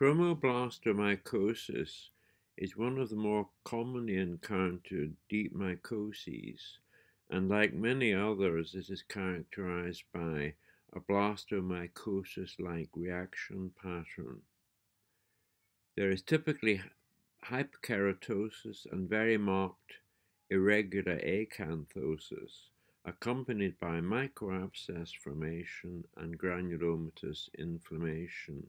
Chromoblastomycosis is one of the more commonly encountered deep mycoses, and like many others, it is characterized by a blastomycosis-like reaction pattern. There is typically hyperkeratosis and very marked irregular acanthosis, accompanied by microabscess formation and granulomatous inflammation.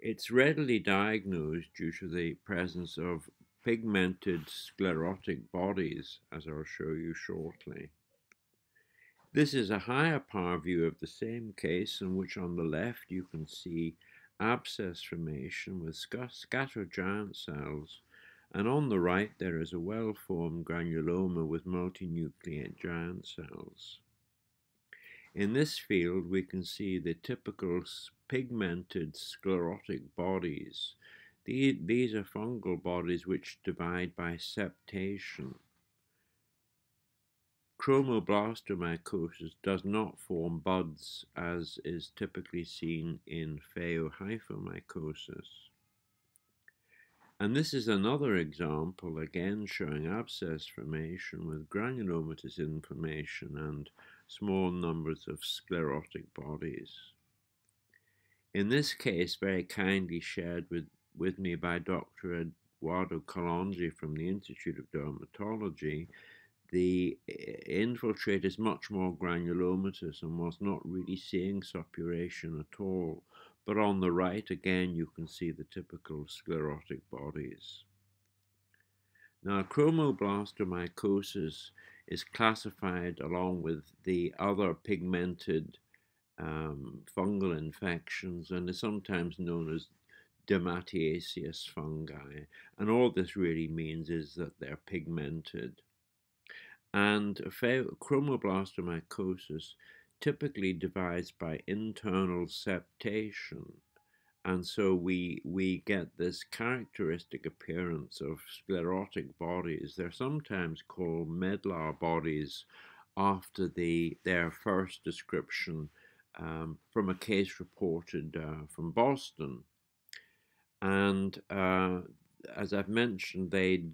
It's readily diagnosed due to the presence of pigmented sclerotic bodies, as I'll show you shortly. This is a higher power view of the same case in which on the left you can see abscess formation with scattered giant cells and on the right there is a well-formed granuloma with multinucleate giant cells. In this field we can see the typical pigmented sclerotic bodies. These are fungal bodies which divide by septation. Chromoblastomycosis does not form buds as is typically seen in phaeohyphomycosis. And this is another example, again showing abscess formation with granulomatous inflammation and small numbers of sclerotic bodies. In this case, very kindly shared with, with me by Dr. Eduardo Calonje from the Institute of Dermatology, the eh, infiltrate is much more granulomatous and was not really seeing suppuration at all. But on the right, again, you can see the typical sclerotic bodies. Now, chromoblastomycosis is classified along with the other pigmented um, fungal infections and they're sometimes known as dematiaceous fungi. And all this really means is that they're pigmented. And chromoblastomycosis typically divides by internal septation. And so we, we get this characteristic appearance of sclerotic bodies. They're sometimes called medlar bodies after the, their first description um, from a case reported uh, from Boston. And uh, as I've mentioned, they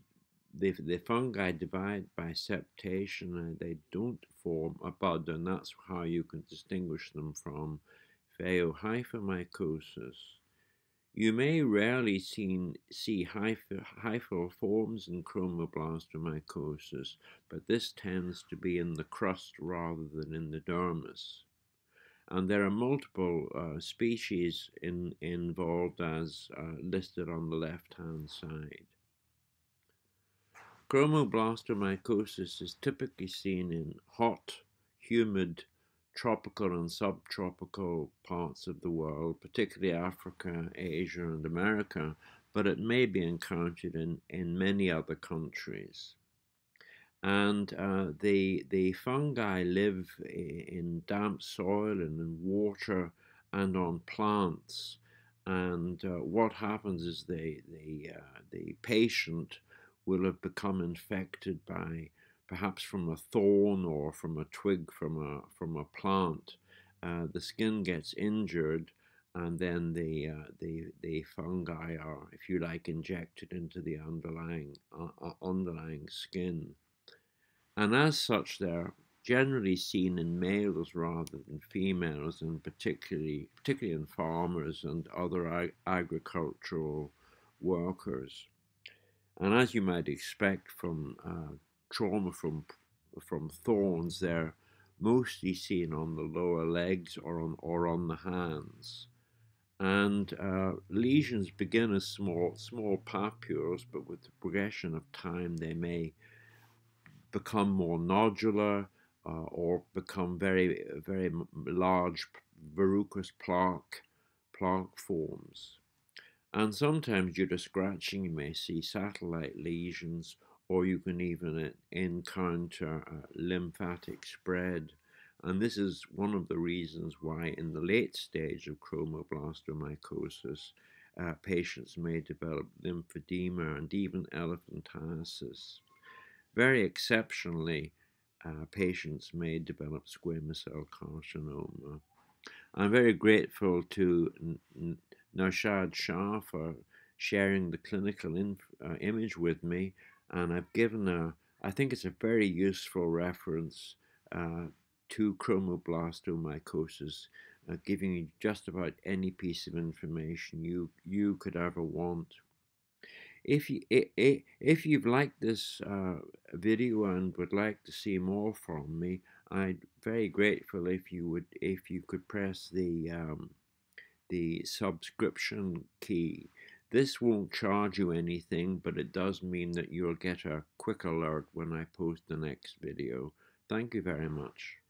the, the fungi divide by septation and they don't form a bud, and that's how you can distinguish them from phaeohyphomycosis. You may rarely seen, see hyphal forms in chromoblastomycosis, but this tends to be in the crust rather than in the dermis. And there are multiple uh, species in, involved as uh, listed on the left-hand side. Chromoblastomycosis is typically seen in hot, humid, tropical and subtropical parts of the world, particularly Africa, Asia, and America, but it may be encountered in, in many other countries. And uh, the, the fungi live in damp soil and in water and on plants. And uh, what happens is the, the, uh, the patient will have become infected by perhaps from a thorn or from a twig from a from a plant. Uh, the skin gets injured, and then the uh, the the fungi are, if you like, injected into the underlying uh, underlying skin, and as such, they're generally seen in males rather than females, and particularly particularly in farmers and other ag agricultural workers. And as you might expect from uh, trauma from from thorns, they're mostly seen on the lower legs or on or on the hands. And uh, lesions begin as small small papules, but with the progression of time, they may become more nodular uh, or become very very large verrucous plaque plaque forms. And sometimes due to scratching, you may see satellite lesions, or you can even encounter lymphatic spread. And this is one of the reasons why, in the late stage of chromoblastomycosis, uh, patients may develop lymphedema and even elephantiasis. Very exceptionally, uh, patients may develop squamous cell carcinoma. I'm very grateful to Naushad Shah for sharing the clinical uh, image with me, and I've given a, I think it's a very useful reference uh, to chromoblastomycosis, uh, giving you just about any piece of information you you could ever want. If you if you've liked this uh, video and would like to see more from me, I'd very grateful if you would if you could press the um, the subscription key. This won't charge you anything, but it does mean that you'll get a quick alert when I post the next video. Thank you very much.